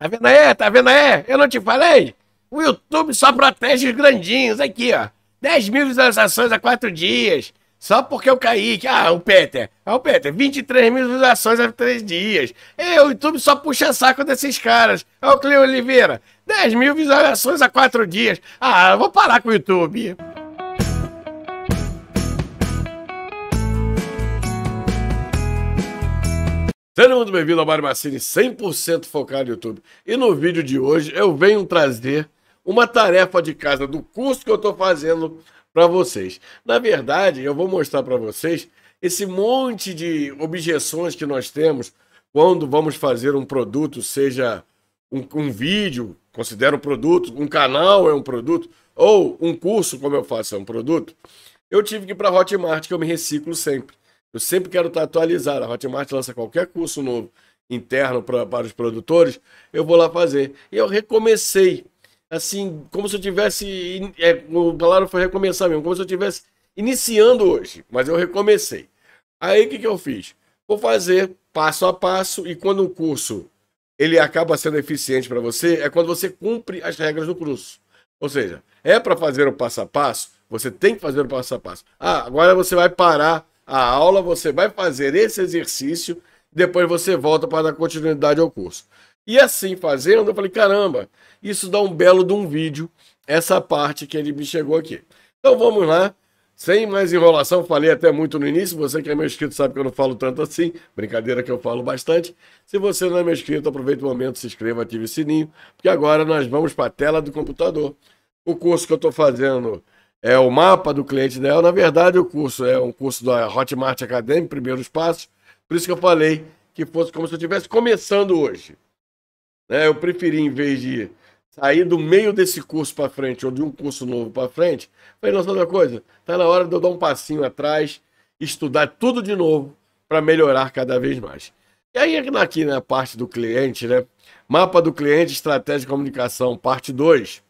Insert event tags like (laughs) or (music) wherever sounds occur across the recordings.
Tá vendo aí? Tá vendo aí? Eu não te falei? O YouTube só protege os grandinhos. Aqui, ó. 10 mil visualizações há quatro dias. Só porque eu caí. Ah, o Peter. Ah, o Peter. 23 mil visualizações há três dias. E o YouTube só puxa saco desses caras. Olha o Cleo Oliveira. 10 mil visualizações há quatro dias. Ah, eu vou parar com o YouTube. Seja muito bem-vindo ao Massini 100% focado no YouTube. E no vídeo de hoje eu venho trazer uma tarefa de casa do curso que eu estou fazendo para vocês. Na verdade, eu vou mostrar para vocês esse monte de objeções que nós temos quando vamos fazer um produto, seja um, um vídeo, considera um produto, um canal é um produto, ou um curso, como eu faço, é um produto. Eu tive que ir para Hotmart, que eu me reciclo sempre. Eu sempre quero estar atualizado. A Hotmart lança qualquer curso novo interno pra, para os produtores, eu vou lá fazer. E eu recomecei assim, como se eu tivesse. É, o palavra foi recomeçar mesmo, como se eu tivesse iniciando hoje, mas eu recomecei. Aí o que, que eu fiz? Vou fazer passo a passo e quando o curso ele acaba sendo eficiente para você, é quando você cumpre as regras do curso. Ou seja, é para fazer o passo a passo, você tem que fazer o passo a passo. Ah, agora você vai parar a aula, você vai fazer esse exercício, depois você volta para dar continuidade ao curso. E assim fazendo, eu falei, caramba, isso dá um belo de um vídeo, essa parte que ele me chegou aqui. Então vamos lá, sem mais enrolação, falei até muito no início, você que é meu inscrito sabe que eu não falo tanto assim, brincadeira que eu falo bastante. Se você não é meu inscrito, aproveita o momento, se inscreva, ative o sininho, porque agora nós vamos para a tela do computador. O curso que eu estou fazendo é o mapa do cliente ideal. Na verdade, o curso é um curso da Hotmart Academy, primeiros passos. Por isso que eu falei que fosse como se eu estivesse começando hoje. Né? Eu preferi, em vez de sair do meio desse curso para frente ou de um curso novo para frente, falei, nossa, outra coisa, tá na hora de eu dar um passinho atrás, estudar tudo de novo para melhorar cada vez mais. E aí, aqui na parte do cliente, né? Mapa do cliente, estratégia de comunicação, parte 2.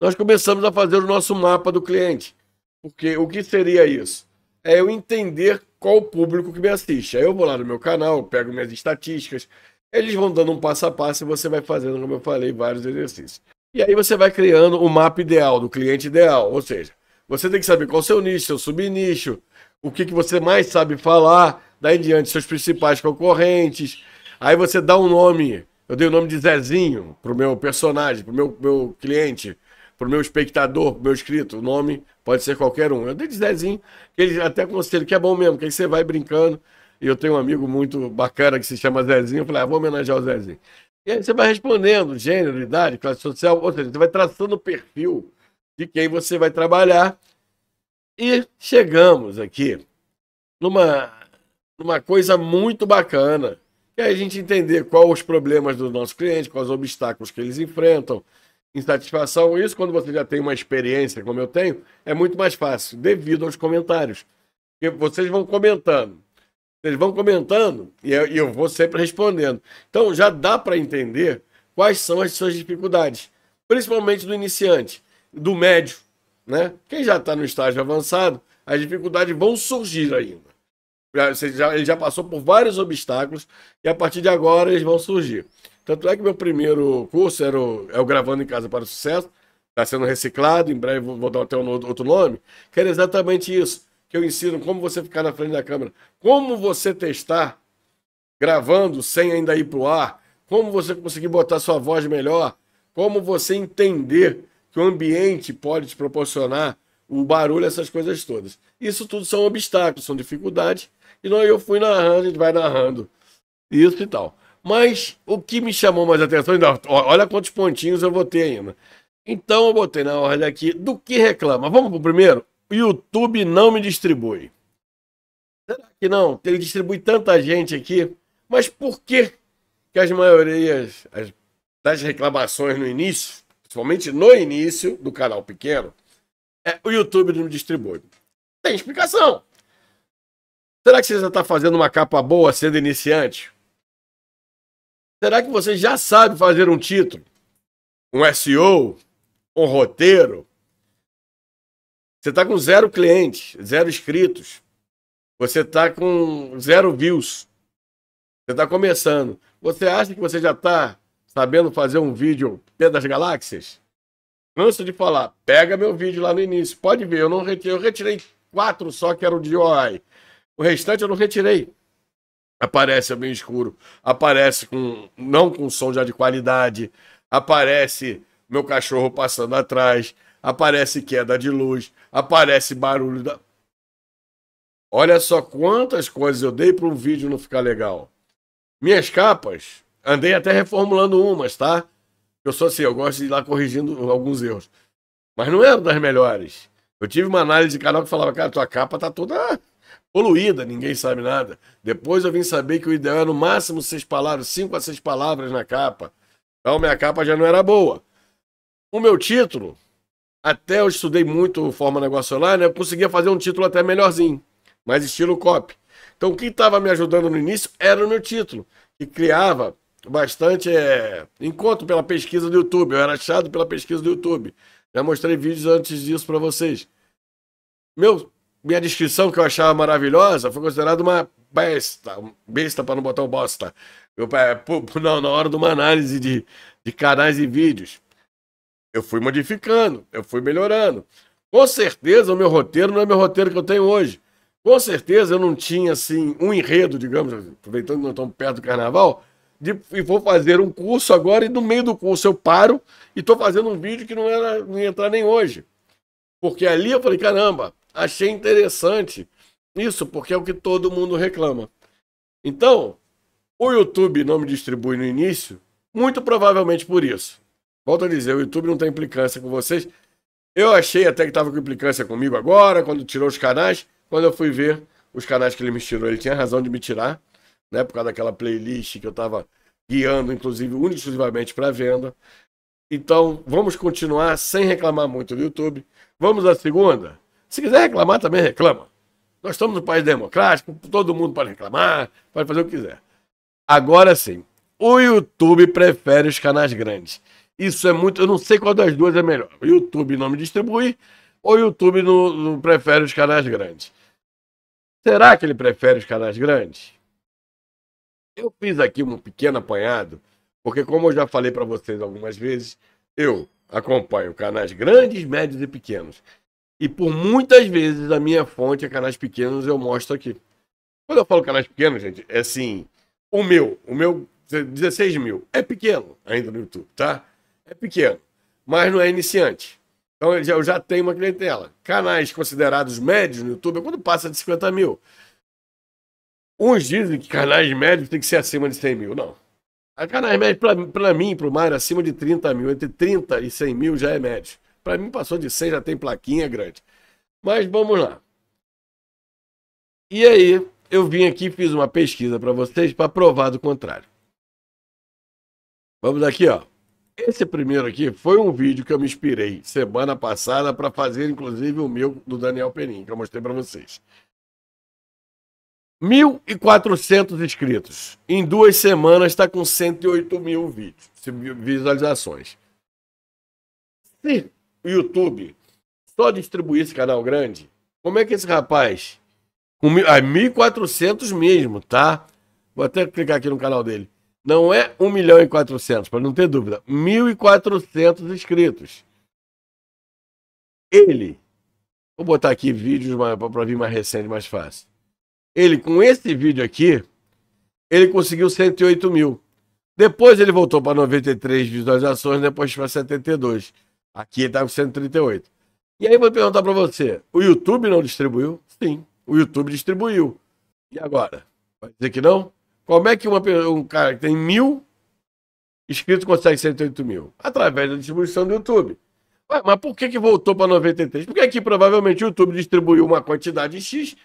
Nós começamos a fazer o nosso mapa do cliente. Porque o que seria isso? É eu entender qual o público que me assiste. Aí eu vou lá no meu canal, pego minhas estatísticas, eles vão dando um passo a passo e você vai fazendo, como eu falei, vários exercícios. E aí você vai criando o mapa ideal, do cliente ideal. Ou seja, você tem que saber qual o seu nicho, seu subnicho, o que, que você mais sabe falar, daí em diante, seus principais concorrentes. Aí você dá um nome. Eu dei o nome de Zezinho pro meu personagem, pro meu, meu cliente, pro meu espectador, meu inscrito. O nome pode ser qualquer um. Eu dei de Zezinho, que ele até aconselho, que é bom mesmo, que aí você vai brincando. E eu tenho um amigo muito bacana que se chama Zezinho. Eu falei, ah, vou homenagear o Zezinho. E aí você vai respondendo gênero, idade, classe social, ou seja, você vai traçando o perfil de quem você vai trabalhar. E chegamos aqui numa, numa coisa muito bacana, que é a gente entender quais os problemas do nosso cliente, quais os obstáculos que eles enfrentam, insatisfação. Isso, quando você já tem uma experiência como eu tenho, é muito mais fácil, devido aos comentários. Porque vocês vão comentando. Eles vão comentando e eu, e eu vou sempre respondendo. Então já dá para entender quais são as suas dificuldades, principalmente do iniciante, do médio, né? Quem já está no estágio avançado, as dificuldades vão surgir ainda. Já, ele já passou por vários obstáculos e a partir de agora eles vão surgir. Tanto é que meu primeiro curso era o, é o Gravando em Casa para o Sucesso, está sendo reciclado, em breve vou dar até um outro nome, que era exatamente isso que eu ensino como você ficar na frente da câmera, como você testar gravando sem ainda ir para o ar, como você conseguir botar sua voz melhor, como você entender que o ambiente pode te proporcionar o barulho, essas coisas todas. Isso tudo são obstáculos, são dificuldades, e não eu fui narrando, a gente vai narrando isso e tal. Mas o que me chamou mais atenção, olha quantos pontinhos eu botei ainda. Então eu botei na ordem aqui do que reclama. Vamos para o primeiro? YouTube não me distribui. Será que não? Ele distribui tanta gente aqui, mas por que, que as maiorias as, das reclamações no início, principalmente no início do canal pequeno, é, o YouTube não distribui? Tem explicação. Será que você já está fazendo uma capa boa sendo iniciante? Será que você já sabe fazer um título, um SEO, um roteiro, você está com zero clientes, zero inscritos. Você está com zero views. Você está começando. Você acha que você já está sabendo fazer um vídeo P das Galáxias? Canso de falar, pega meu vídeo lá no início. Pode ver, eu não retirei, eu retirei quatro só que era o de OI. O restante eu não retirei. Aparece bem escuro, aparece com não com som já de qualidade, aparece meu cachorro passando atrás, aparece queda de luz, aparece barulho da. Olha só quantas coisas eu dei para um vídeo não ficar legal. Minhas capas, andei até reformulando umas, tá? Eu sou assim, eu gosto de ir lá corrigindo alguns erros. Mas não eram das melhores. Eu tive uma análise de canal que falava, cara, tua capa tá toda poluída, ninguém sabe nada. Depois eu vim saber que o ideal é no máximo seis palavras, cinco a seis palavras na capa. Então minha capa já não era boa. O meu título, até eu estudei muito forma negócio online, eu conseguia fazer um título até melhorzinho, mais estilo copy. Então o que estava me ajudando no início era o meu título, que criava bastante é, encontro pela pesquisa do YouTube. Eu era achado pela pesquisa do YouTube. Já mostrei vídeos antes disso para vocês. Meu, minha descrição que eu achava maravilhosa foi considerada uma besta, besta para não botar o bosta. Eu, é, na hora de uma análise de, de canais e vídeos. Eu fui modificando, eu fui melhorando. Com certeza o meu roteiro não é meu roteiro que eu tenho hoje. Com certeza eu não tinha assim um enredo, digamos, aproveitando que nós estamos perto do carnaval, de, e vou fazer um curso agora e no meio do curso eu paro e estou fazendo um vídeo que não, era, não ia entrar nem hoje. Porque ali eu falei, caramba, achei interessante isso, porque é o que todo mundo reclama. Então, o YouTube não me distribui no início, muito provavelmente por isso. Volto a dizer, o YouTube não tem implicância com vocês. Eu achei até que estava com implicância comigo agora, quando tirou os canais. Quando eu fui ver os canais que ele me tirou, ele tinha razão de me tirar né? Por causa daquela playlist que eu estava guiando, inclusive, exclusivamente para venda. Então, vamos continuar sem reclamar muito do YouTube. Vamos à segunda. Se quiser reclamar, também reclama. Nós estamos no país democrático, todo mundo pode reclamar, pode fazer o que quiser. Agora sim, o YouTube prefere os canais grandes. Isso é muito. Eu não sei qual das duas é melhor. O YouTube não me distribui ou o YouTube não, não prefere os canais grandes. Será que ele prefere os canais grandes? Eu fiz aqui um pequeno apanhado, porque como eu já falei para vocês algumas vezes, eu acompanho canais grandes, médios e pequenos. E por muitas vezes a minha fonte é canais pequenos, eu mostro aqui. Quando eu falo canais pequenos, gente, é assim, o meu, o meu 16 mil, é pequeno ainda no YouTube, tá? É pequeno, mas não é iniciante. Então eu já tenho uma clientela. Canais considerados médios no YouTube é quando passa de 50 mil. Uns dizem que canais médios tem que ser acima de 100 mil. Não. A canais médios, para mim, para o Mário, acima de 30 mil, entre 30 e 100 mil já é médio. Para mim, passou de 100, já tem plaquinha grande. Mas vamos lá. E aí, eu vim aqui e fiz uma pesquisa para vocês para provar do contrário. Vamos aqui, ó. Esse primeiro aqui foi um vídeo que eu me inspirei semana passada para fazer, inclusive, o meu do Daniel Penin, que eu mostrei para vocês. 1.400 inscritos. Em duas semanas está com 108 mil vídeos, visualizações. O YouTube só distribuir esse canal grande, como é que esse rapaz, com ah, 1.400 mesmo, tá? Vou até clicar aqui no canal dele. Não é 1 milhão e 400, para não ter dúvida. 1.400 inscritos. Ele, vou botar aqui vídeos para vir mais recente, mais fácil. Ele, com esse vídeo aqui, ele conseguiu 108 mil. Depois ele voltou para 93 visualizações, depois para 72. Aqui ele está com 138. E aí eu vou perguntar para você: o YouTube não distribuiu? Sim, o YouTube distribuiu. E agora? Vai dizer que não? Como é que uma, um cara que tem mil inscritos consegue 108 mil? Através da distribuição do YouTube. Ué, mas por que, que voltou para 93? Porque aqui provavelmente o YouTube distribuiu uma quantidade X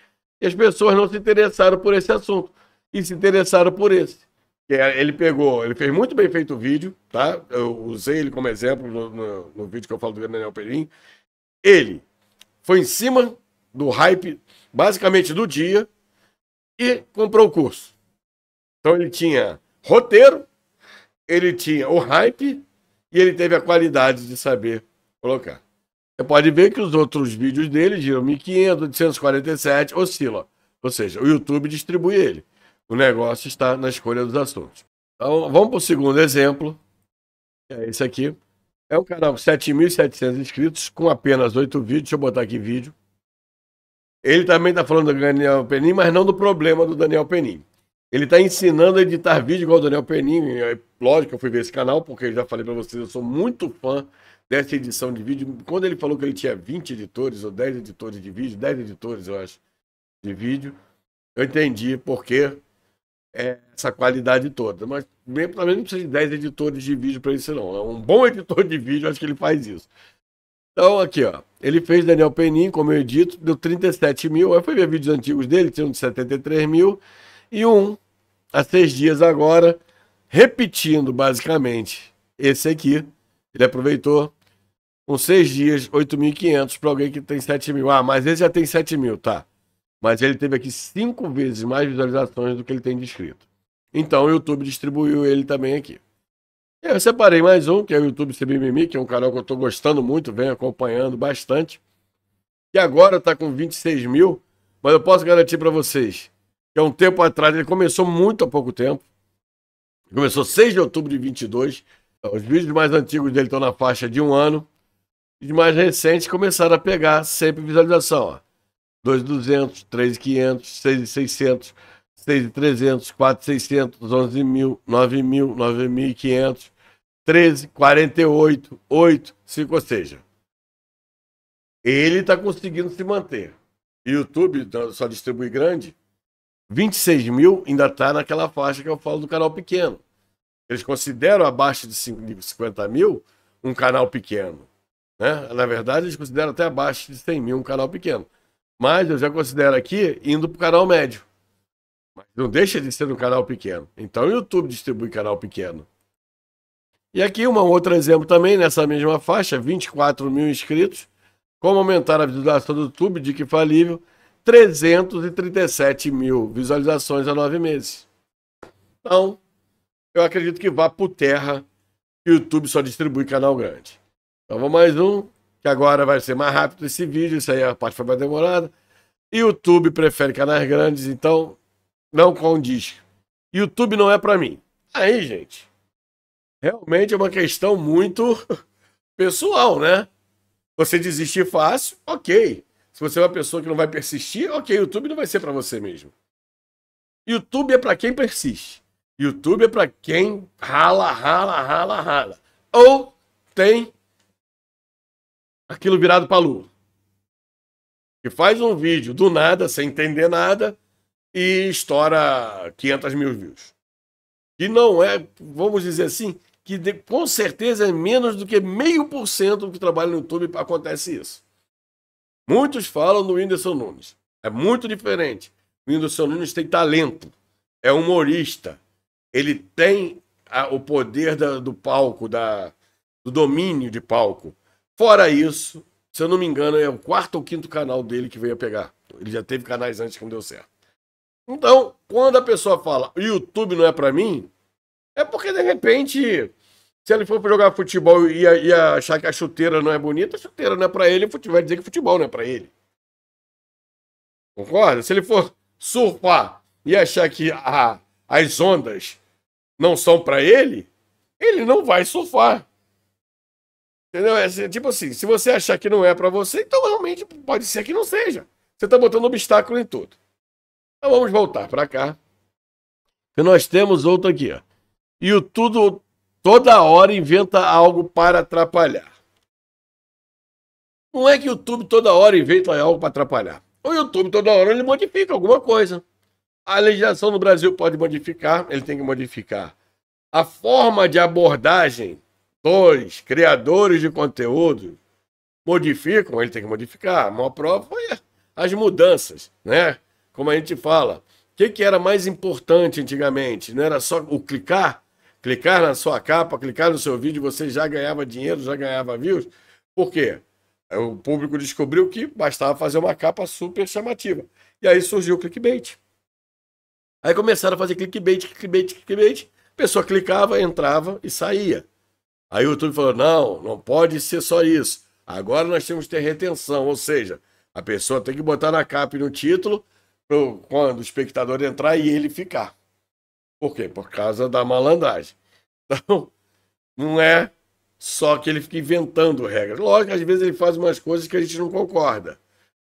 e as pessoas não se interessaram por esse assunto. E se interessaram por esse. É, ele pegou, ele fez muito bem feito o vídeo, tá? Eu usei ele como exemplo no, no, no vídeo que eu falo do Daniel Perim. Ele foi em cima do hype, basicamente do dia, e comprou o curso. Então ele tinha roteiro, ele tinha o hype e ele teve a qualidade de saber colocar. Você pode ver que os outros vídeos dele giram 1.500, 847, oscila. Ou seja, o YouTube distribui ele. O negócio está na escolha dos assuntos. Então, vamos para o segundo exemplo. É esse aqui. É um canal com 7.700 inscritos, com apenas 8 vídeos. Deixa eu botar aqui vídeo. Ele também está falando do Daniel Penin, mas não do problema do Daniel Penin. Ele está ensinando a editar vídeo igual o Daniel Penin. É, lógico que eu fui ver esse canal, porque eu já falei para vocês, eu sou muito fã dessa edição de vídeo. Quando ele falou que ele tinha 20 editores, ou 10 editores de vídeo, 10 editores, eu acho, de vídeo, eu entendi porque é, essa qualidade toda. Mas também não precisa de 10 editores de vídeo para isso, não. É um bom editor de vídeo, acho que ele faz isso. Então, aqui, ó. Ele fez Daniel Penin, como eu edito, deu 37 mil. Aí foi ver vídeos antigos dele, tinha um de 73 mil. E um, há seis dias agora, repetindo basicamente esse aqui. Ele aproveitou com seis dias, 8.500 para alguém que tem 7 mil. Ah, mas ele já tem 7 mil, tá. Mas ele teve aqui cinco vezes mais visualizações do que ele tem de inscrito. Então o YouTube distribuiu ele também aqui. Eu separei mais um, que é o YouTube CBMimi, que é um canal que eu estou gostando muito, venho acompanhando bastante. Que agora está com 26 mil, mas eu posso garantir para vocês que há um tempo atrás, ele começou muito há pouco tempo. Começou 6 de outubro de 22. Os vídeos mais antigos dele estão na faixa de um ano. E os mais recentes começaram a pegar sempre visualização. Ó. 2,200, 3,500, 6,600, 6,300, 4,600, 11.000, 9.000, 9.500, 13, 48, 8, 5, ou seja, ele está conseguindo se manter. YouTube só distribui grande, 26 mil ainda está naquela faixa que eu falo do canal pequeno. Eles consideram abaixo de 50 mil um canal pequeno. Né? Na verdade, eles consideram até abaixo de 100 mil um canal pequeno. Mas eu já considero aqui indo para o canal médio. Mas não deixa de ser um canal pequeno. Então o YouTube distribui canal pequeno. E aqui um outro exemplo também, nessa mesma faixa, 24 mil inscritos. Como aumentar a visualização do YouTube, dica falível, 337 mil visualizações há nove meses. Então, eu acredito que vá por terra YouTube só distribui canal grande. Então vamos mais um que agora vai ser mais rápido esse vídeo, isso aí a parte foi mais demorada. YouTube prefere canais grandes, então não condiz. YouTube não é para mim. Aí, gente, realmente é uma questão muito (laughs) pessoal, né? Você desistir fácil, ok. Se você é uma pessoa que não vai persistir, ok, YouTube não vai ser para você mesmo. YouTube é para quem persiste. YouTube é para quem rala, rala, rala, rala. Ou tem aquilo virado para lua. Que faz um vídeo do nada, sem entender nada, e estoura 500 mil views. Que não é, vamos dizer assim, que de, com certeza é menos do que meio por cento que trabalha no YouTube acontece isso. Muitos falam do Whindersson Nunes. É muito diferente. O Whindersson Nunes tem talento, é humorista, ele tem a, o poder da, do palco, da, do domínio de palco. Fora isso, se eu não me engano, é o quarto ou quinto canal dele que veio a pegar. Ele já teve canais antes que não deu certo. Então, quando a pessoa fala YouTube não é para mim, é porque de repente, se ele for jogar futebol e achar que a chuteira não é bonita, a chuteira não é para ele, vai dizer que futebol não é para ele. Concorda? Se ele for surfar e achar que a, as ondas não são para ele, ele não vai surfar. Entendeu? É assim, tipo assim, se você achar que não é para você, então realmente pode ser que não seja. Você tá botando obstáculo em tudo. Então vamos voltar para cá. E nós temos outro aqui, ó. E o tudo toda hora inventa algo para atrapalhar. Não é que o YouTube toda hora inventa algo para atrapalhar. O YouTube toda hora ele modifica alguma coisa. A legislação no Brasil pode modificar, ele tem que modificar. A forma de abordagem Dois, criadores de conteúdo modificam, ele tem que modificar. A maior prova foi as mudanças, né? Como a gente fala. O que, que era mais importante antigamente? Não era só o clicar? Clicar na sua capa, clicar no seu vídeo, você já ganhava dinheiro, já ganhava views. Por quê? O público descobriu que bastava fazer uma capa super chamativa. E aí surgiu o clickbait. Aí começaram a fazer clickbait, clickbait, clickbait. A pessoa clicava, entrava e saía. Aí o YouTube falou: não, não pode ser só isso. Agora nós temos que ter retenção, ou seja, a pessoa tem que botar na capa e no título pro, quando o espectador entrar e ele ficar. Por quê? Por causa da malandragem. (laughs) Então, não é Só que ele fica inventando regras. Lógico às vezes ele faz umas coisas que a gente não concorda.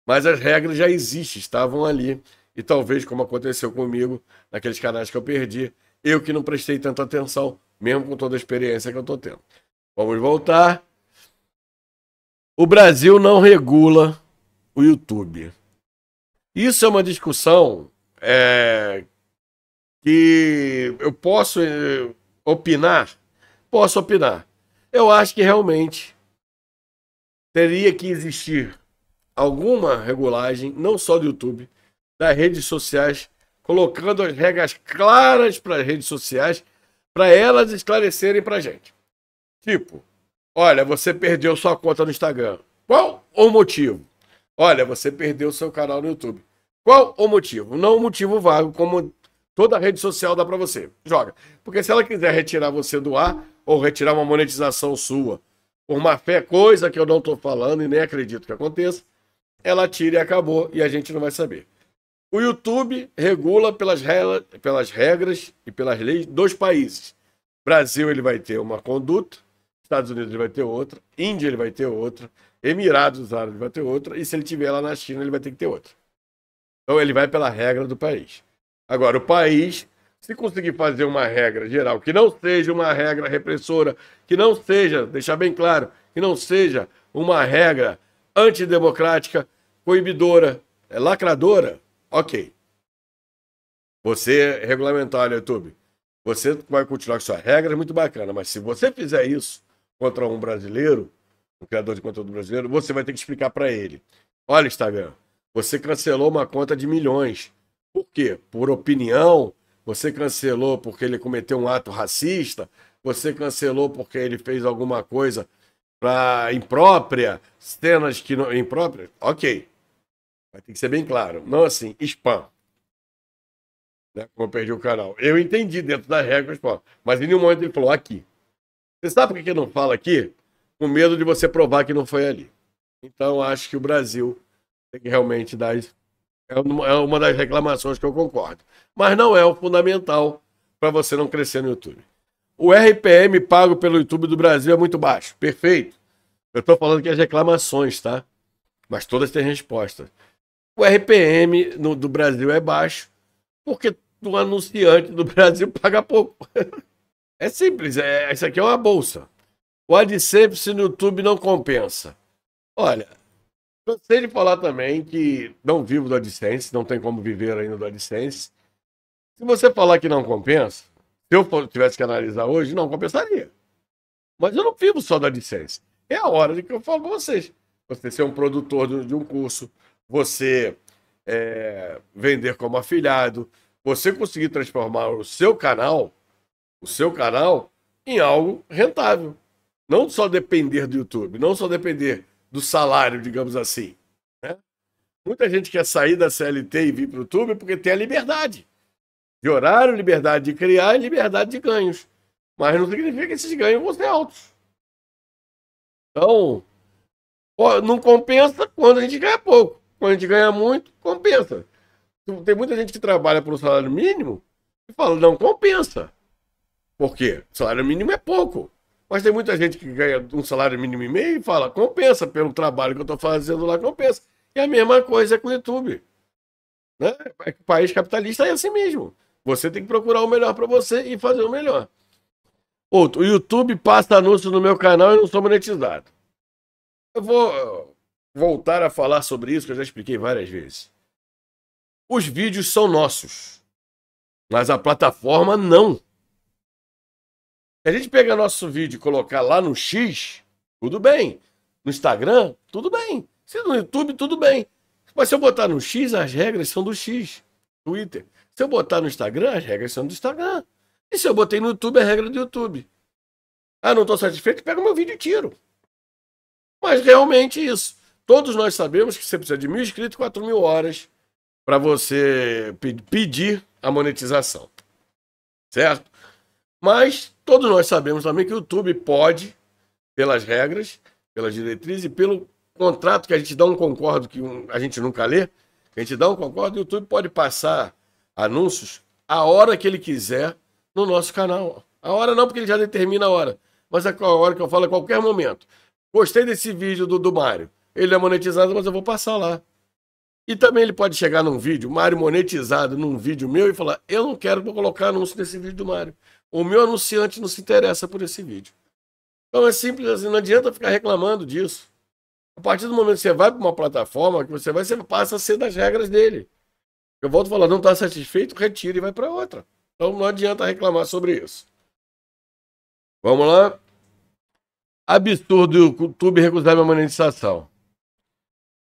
Mas as regras já existem, estavam ali. E talvez, como aconteceu comigo, naqueles canais que eu perdi, eu que não prestei tanta atenção, mesmo com toda a experiência que eu estou tendo. Vamos voltar. O Brasil não regula o YouTube. Isso é uma discussão é, que eu posso é, opinar? Posso opinar. Eu acho que realmente teria que existir alguma regulagem, não só do YouTube, das redes sociais, colocando as regras claras para as redes sociais, para elas esclarecerem para gente. Tipo, olha, você perdeu sua conta no Instagram. Qual o motivo? Olha, você perdeu seu canal no YouTube. Qual o motivo? Não o motivo vago, como toda rede social dá para você. Joga. Porque se ela quiser retirar você do ar, ou retirar uma monetização sua, por má fé, coisa que eu não estou falando e nem acredito que aconteça, ela tira e acabou e a gente não vai saber. O YouTube regula pelas, regras, pelas regras e pelas leis dos países. Brasil ele vai ter uma conduta, Estados Unidos ele vai ter outra, Índia ele vai ter outra, Emirados Árabes vai ter outra, e se ele tiver lá na China ele vai ter que ter outra. Então ele vai pela regra do país. Agora, o país se conseguir fazer uma regra geral que não seja uma regra repressora, que não seja, deixar bem claro, que não seja uma regra antidemocrática, coibidora, é lacradora, ok. Você regulamentar o YouTube, você vai continuar com sua regra, é muito bacana, mas se você fizer isso contra um brasileiro, um criador de conteúdo brasileiro, você vai ter que explicar para ele. Olha, Instagram, você cancelou uma conta de milhões. Por quê? Por opinião, você cancelou porque ele cometeu um ato racista, você cancelou porque ele fez alguma coisa para imprópria, cenas que não impróprias, ok. Vai ter que ser bem claro. Não assim, spam. Né? Como eu perdi o canal. Eu entendi dentro das regras, mas em nenhum momento ele falou aqui. Você sabe por que não fala aqui? Com medo de você provar que não foi ali. Então acho que o Brasil tem que realmente dar é uma das reclamações que eu concordo. Mas não é o fundamental para você não crescer no YouTube. O RPM pago pelo YouTube do Brasil é muito baixo. Perfeito. Eu estou falando que as reclamações, tá? Mas todas têm resposta. O RPM no, do Brasil é baixo porque o anunciante do (laughs) Brasil paga pouco. (laughs) É simples. É, isso aqui é uma bolsa. O AdSense no YouTube não compensa. Olha, Gostei de falar também que não vivo do AdSense, não tem como viver ainda do AdSense. Se você falar que não compensa, se eu tivesse que analisar hoje, não compensaria. Mas eu não vivo só do AdSense. É a hora de que eu falo com vocês. Você ser um produtor de um curso, você é, vender como afiliado, você conseguir transformar o seu canal, o seu canal, em algo rentável. Não só depender do YouTube, não só depender do salário, digamos assim. Né? Muita gente quer sair da CLT e vir para o YouTube porque tem a liberdade de horário, liberdade de criar e liberdade de ganhos. Mas não significa que esses ganhos vão ser altos. Então, não compensa quando a gente ganha pouco. Quando a gente ganha muito, compensa. Tem muita gente que trabalha por um salário mínimo e fala, não compensa. Por quê? Salário mínimo é pouco. Mas tem muita gente que ganha um salário mínimo e meio e fala, compensa pelo trabalho que eu estou fazendo lá, compensa. E a mesma coisa com o YouTube. Né? É o país capitalista é assim mesmo. Você tem que procurar o melhor para você e fazer o melhor. Outro, o YouTube passa anúncio no meu canal e não sou monetizado. Eu vou voltar a falar sobre isso, que eu já expliquei várias vezes. Os vídeos são nossos, mas a plataforma não. Se a gente pegar nosso vídeo e colocar lá no X, tudo bem. No Instagram, tudo bem. Se no YouTube, tudo bem. Mas se eu botar no X, as regras são do X. Twitter. Se eu botar no Instagram, as regras são do Instagram. E se eu botei no YouTube, a regra do YouTube. Ah, não estou satisfeito? Pega meu vídeo e tiro. Mas realmente isso. Todos nós sabemos que você precisa de mil inscritos e quatro mil horas para você pedir a monetização. Certo? Mas todos nós sabemos também que o YouTube pode, pelas regras, pelas diretrizes e pelo contrato que a gente dá um concordo que a gente nunca lê, a gente dá um concordo, o YouTube pode passar anúncios a hora que ele quiser no nosso canal. A hora não, porque ele já determina a hora. mas a hora que eu falo, a qualquer momento. Gostei desse vídeo do, do Mário. Ele é monetizado, mas eu vou passar lá. E também ele pode chegar num vídeo, Mário monetizado num vídeo meu e falar: Eu não quero colocar anúncio nesse vídeo do Mário. O meu anunciante não se interessa por esse vídeo. Então é simples assim, não adianta ficar reclamando disso. A partir do momento que você vai para uma plataforma, que você vai, você passa a ser das regras dele. Eu volto a falar, não está satisfeito, retira e vai para outra. Então não adianta reclamar sobre isso. Vamos lá. Absurdo o YouTube recusar minha monetização.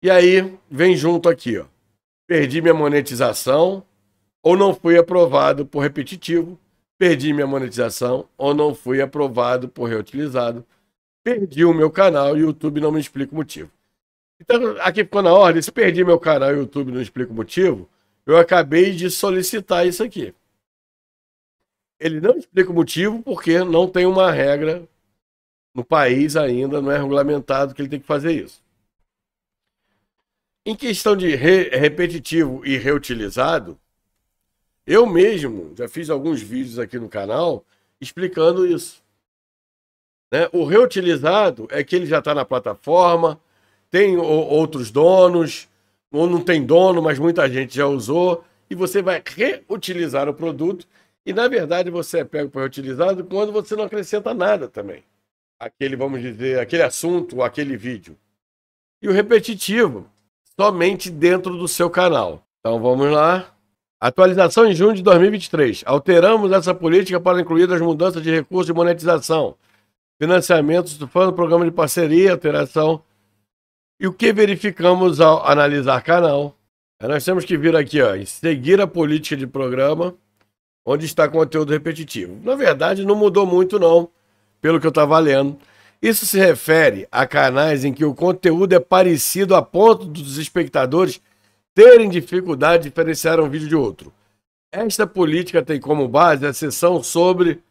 E aí vem junto aqui, ó. Perdi minha monetização ou não fui aprovado por repetitivo. Perdi minha monetização ou não fui aprovado por reutilizado perdi o meu canal e o YouTube não me explica o motivo. Então, aqui ficou na ordem, se perdi meu canal e o YouTube não explica o motivo, eu acabei de solicitar isso aqui. Ele não explica o motivo porque não tem uma regra no país ainda, não é regulamentado que ele tem que fazer isso. Em questão de re repetitivo e reutilizado, eu mesmo já fiz alguns vídeos aqui no canal explicando isso. Né? O reutilizado é que ele já está na plataforma, tem outros donos, ou não tem dono, mas muita gente já usou, e você vai reutilizar o produto. E na verdade você é pego para reutilizado quando você não acrescenta nada também. Aquele, vamos dizer, aquele assunto, aquele vídeo. E o repetitivo, somente dentro do seu canal. Então vamos lá. Atualização em junho de 2023. Alteramos essa política para incluir as mudanças de recursos de monetização financiamentos do programa de parceria, alteração. E o que verificamos ao analisar canal? É, nós temos que vir aqui, ó, em seguir a política de programa, onde está conteúdo repetitivo. Na verdade, não mudou muito, não, pelo que eu estava lendo. Isso se refere a canais em que o conteúdo é parecido a ponto dos espectadores terem dificuldade de diferenciar um vídeo de outro. Esta política tem como base a seção sobre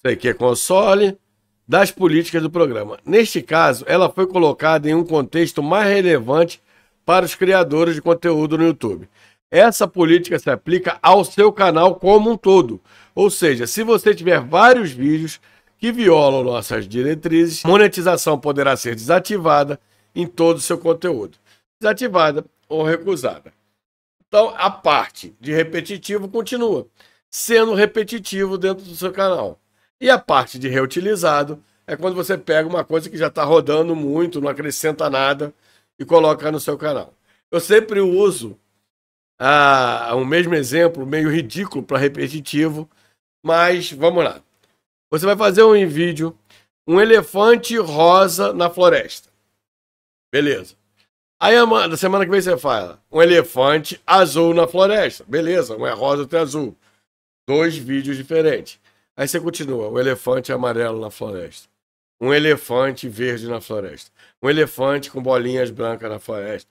sei que é console, das políticas do programa. Neste caso, ela foi colocada em um contexto mais relevante para os criadores de conteúdo no YouTube. Essa política se aplica ao seu canal como um todo. Ou seja, se você tiver vários vídeos que violam nossas diretrizes, monetização poderá ser desativada em todo o seu conteúdo. Desativada ou recusada. Então, a parte de repetitivo continua sendo repetitivo dentro do seu canal. E a parte de reutilizado é quando você pega uma coisa que já está rodando muito, não acrescenta nada e coloca no seu canal. Eu sempre uso ah, o mesmo exemplo, meio ridículo para repetitivo, mas vamos lá. Você vai fazer um vídeo, um elefante rosa na floresta. Beleza. Aí na semana que vem você fala, um elefante azul na floresta. Beleza, um é rosa, outro é azul. Dois vídeos diferentes. Aí você continua, o elefante amarelo na floresta. Um elefante verde na floresta. Um elefante com bolinhas brancas na floresta.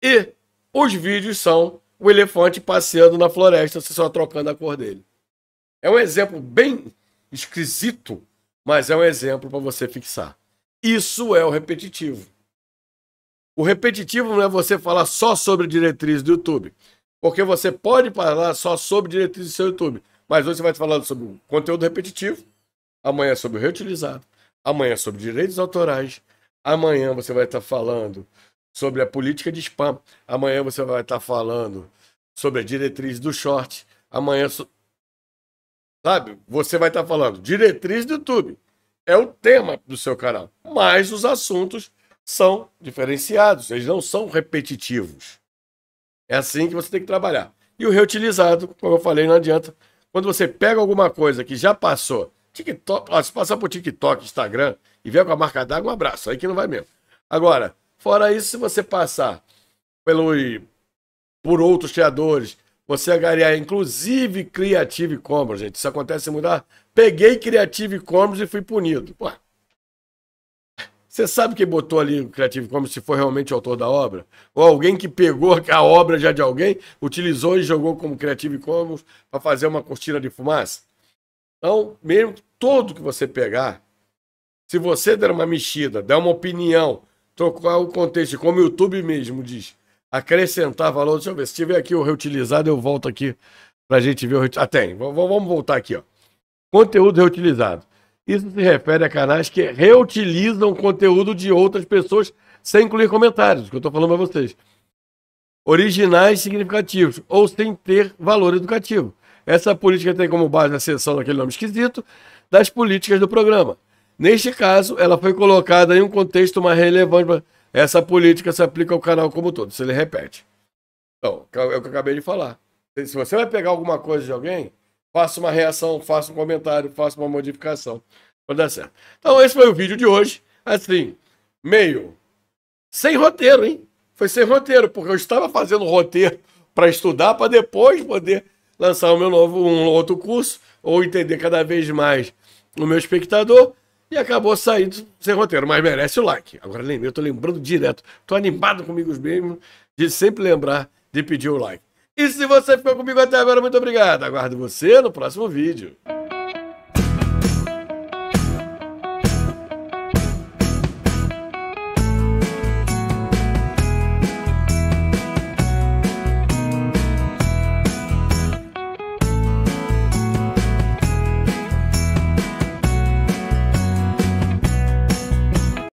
E os vídeos são o elefante passeando na floresta, você só trocando a cor dele. É um exemplo bem esquisito, mas é um exemplo para você fixar. Isso é o repetitivo. O repetitivo não é você falar só sobre diretrizes do YouTube. Porque você pode falar só sobre diretrizes do seu YouTube. Mas hoje você vai falando sobre o conteúdo repetitivo, amanhã sobre o reutilizado, amanhã sobre direitos autorais, amanhã você vai estar falando sobre a política de spam, amanhã você vai estar falando sobre a diretriz do short, amanhã. So... Sabe? Você vai estar falando diretriz do YouTube. É o tema do seu canal. Mas os assuntos são diferenciados, eles não são repetitivos. É assim que você tem que trabalhar. E o reutilizado, como eu falei, não adianta quando você pega alguma coisa que já passou, TikTok, ó, se passar por TikTok, Instagram e vier com a marca d'água, um abraço, aí que não vai mesmo. Agora, fora isso, se você passar pelo, por outros criadores, você agariar, inclusive Creative Commons, gente, isso acontece muito. Ah, peguei Creative Commons e fui punido. Ué, você sabe quem botou ali o Creative Commons se foi realmente o autor da obra? Ou alguém que pegou a obra já de alguém, utilizou e jogou como Creative Commons para fazer uma cortina de fumaça? Então, mesmo todo que você pegar, se você der uma mexida, der uma opinião, trocar o contexto, como o YouTube mesmo diz, acrescentar valor, deixa eu ver, se tiver aqui o reutilizado, eu volto aqui para a gente ver o reutilizado. Ah, tem, vamos voltar aqui, ó. Conteúdo reutilizado. Isso se refere a canais que reutilizam conteúdo de outras pessoas sem incluir comentários, que eu estou falando para vocês. Originais significativos, ou sem ter valor educativo. Essa política tem como base a seção daquele nome esquisito das políticas do programa. Neste caso, ela foi colocada em um contexto mais relevante. Essa política se aplica ao canal como todo. Se ele repete. Então, é o que eu acabei de falar. Se você vai pegar alguma coisa de alguém, faça uma reação, faça um comentário, faça uma modificação. Vai dar certo. Então, esse foi o vídeo de hoje. Assim, meio sem roteiro, hein? Foi sem roteiro, porque eu estava fazendo roteiro para estudar, para depois poder lançar o meu novo, um outro curso, ou entender cada vez mais o meu espectador. E acabou saindo sem roteiro, mas merece o like. Agora lembrei, eu tô lembrando direto. Tô animado comigo mesmo de sempre lembrar de pedir o like. E se você ficou comigo até agora, muito obrigado. Aguardo você no próximo vídeo.